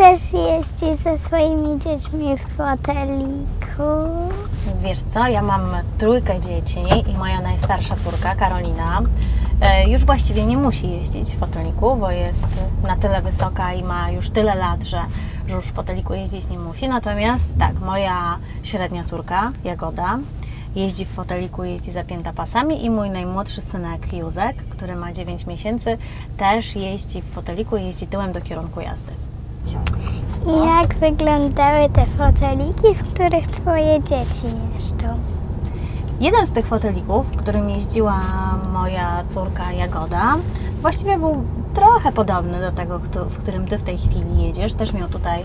też jeździsz ze swoimi dziećmi w foteliku? Wiesz co, ja mam trójkę dzieci i moja najstarsza córka, Karolina, e, już właściwie nie musi jeździć w foteliku, bo jest na tyle wysoka i ma już tyle lat, że, że już w foteliku jeździć nie musi. Natomiast tak, moja średnia córka, Jagoda, jeździ w foteliku, jeździ zapięta pasami i mój najmłodszy synek Józek, który ma 9 miesięcy, też jeździ w foteliku, jeździ tyłem do kierunku jazdy. I jak wyglądały te foteliki, w których twoje dzieci jeżdżą? Jeden z tych fotelików, w którym jeździła moja córka Jagoda, właściwie był trochę podobny do tego, w którym Ty w tej chwili jedziesz. Też miał tutaj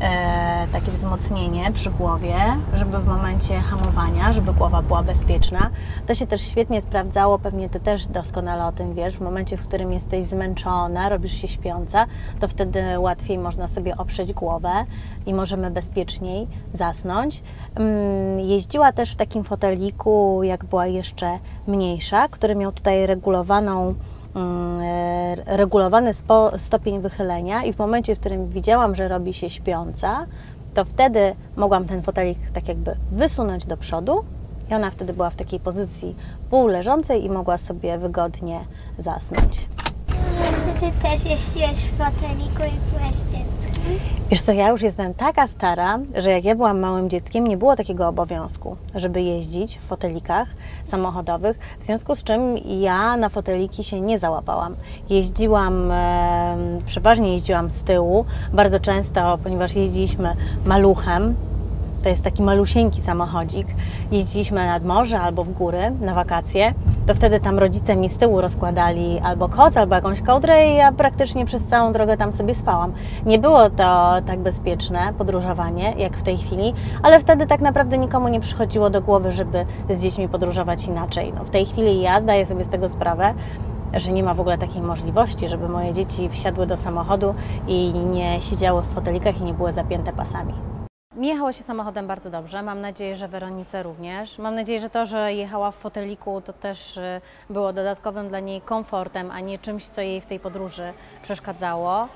e, takie wzmocnienie przy głowie, żeby w momencie hamowania, żeby głowa była bezpieczna. To się też świetnie sprawdzało, pewnie Ty też doskonale o tym wiesz, w momencie, w którym jesteś zmęczona, robisz się śpiąca, to wtedy łatwiej można sobie oprzeć głowę i możemy bezpieczniej zasnąć. Mm, Jeździła też w takim foteliku, jak była jeszcze mniejsza, który miał tutaj regulowaną regulowany spo, stopień wychylenia i w momencie, w którym widziałam, że robi się śpiąca, to wtedy mogłam ten fotelik tak jakby wysunąć do przodu i ona wtedy była w takiej pozycji półleżącej i mogła sobie wygodnie zasnąć. Czy ty też jeździłeś w foteliku i dzieckiem? Wiesz co, ja już jestem taka stara, że jak ja byłam małym dzieckiem, nie było takiego obowiązku, żeby jeździć w fotelikach samochodowych, w związku z czym ja na foteliki się nie załapałam. Jeździłam, e, przeważnie jeździłam z tyłu, bardzo często, ponieważ jeździliśmy maluchem, to jest taki malusieńki samochodzik. Jeździliśmy nad morze albo w góry na wakacje, to wtedy tam rodzice mi z tyłu rozkładali albo koc, albo jakąś kołdrę i ja praktycznie przez całą drogę tam sobie spałam. Nie było to tak bezpieczne podróżowanie jak w tej chwili, ale wtedy tak naprawdę nikomu nie przychodziło do głowy, żeby z dziećmi podróżować inaczej. No, w tej chwili ja zdaję sobie z tego sprawę, że nie ma w ogóle takiej możliwości, żeby moje dzieci wsiadły do samochodu i nie siedziały w fotelikach i nie były zapięte pasami. Mi jechało się samochodem bardzo dobrze. Mam nadzieję, że Weronice również. Mam nadzieję, że to, że jechała w foteliku, to też y, było dodatkowym dla niej komfortem, a nie czymś, co jej w tej podróży przeszkadzało.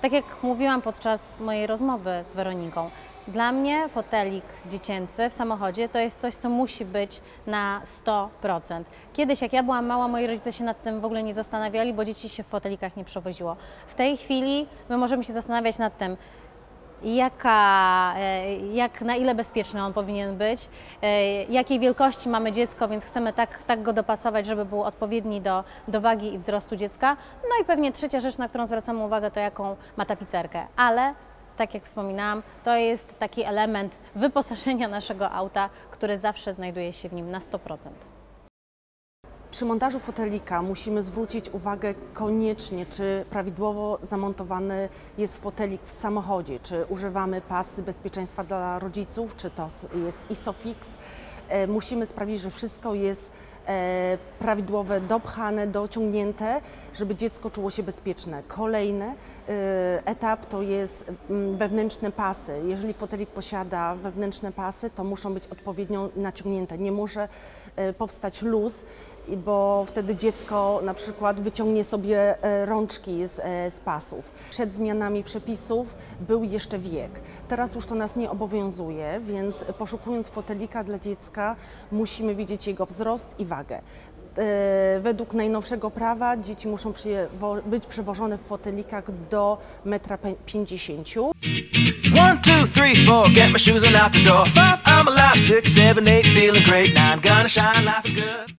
Tak jak mówiłam podczas mojej rozmowy z Weroniką, dla mnie fotelik dziecięcy w samochodzie to jest coś, co musi być na 100%. Kiedyś, jak ja byłam mała, moi rodzice się nad tym w ogóle nie zastanawiali, bo dzieci się w fotelikach nie przewoziło. W tej chwili my możemy się zastanawiać nad tym, jaka, e, jak, na ile bezpieczny on powinien być, e, jakiej wielkości mamy dziecko, więc chcemy tak, tak go dopasować, żeby był odpowiedni do, do wagi i wzrostu dziecka. No i pewnie trzecia rzecz, na którą zwracamy uwagę, to jaką ma tapicerkę. Ale tak jak wspominałam, to jest taki element wyposażenia naszego auta, który zawsze znajduje się w nim na 100%. Przy montażu fotelika musimy zwrócić uwagę koniecznie, czy prawidłowo zamontowany jest fotelik w samochodzie, czy używamy pasy bezpieczeństwa dla rodziców, czy to jest ISOFIX. E, Musimy sprawdzić, że wszystko jest e, prawidłowe, dopchane, dociągnięte, żeby dziecko czuło się bezpieczne. Kolejny e, etap to jest mm, wewnętrzne pasy. Jeżeli fotelik posiada wewnętrzne pasy, to muszą być odpowiednio naciągnięte. Nie może powstać luz, bo wtedy dziecko na przykład wyciągnie sobie e, rączki z, e, z pasów. Przed zmianami przepisów był jeszcze wiek. Teraz już to nas nie obowiązuje, więc poszukując fotelika dla dziecka musimy widzieć jego wzrost i wagę. E, Według najnowszego prawa dzieci muszą być przewożone w fotelikach do 1,50 m. One, two, three, four, get my shoes and out the door. Five, I'm alive. Six, seven, eight, feeling great. Nine, gonna shine, life is good.